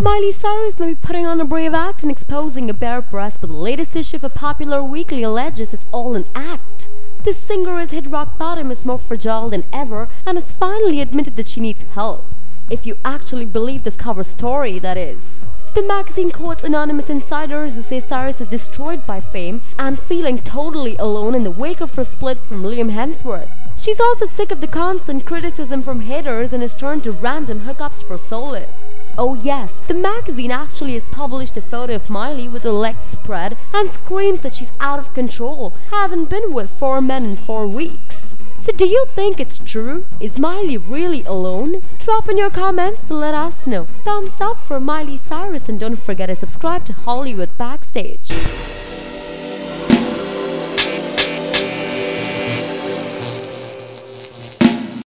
Miley Cyrus may be putting on a brave act and exposing a bare breast, but the latest issue of a popular weekly alleges it's all an act. The singer has hit rock bottom, is more fragile than ever, and has finally admitted that she needs help. If you actually believe this cover story, that is. The magazine quotes anonymous insiders who say Cyrus is destroyed by fame and feeling totally alone in the wake of her split from Liam Hemsworth. She's also sick of the constant criticism from haters and has turned to random hookups for solace. Oh yes, the magazine actually has published a photo of Miley with her legs spread and screams that she's out of control, having been with four men in four weeks. So do you think it's true? Is Miley really alone? Drop in your comments to let us know. Thumbs up for Miley Cyrus and don't forget to subscribe to Hollywood Backstage.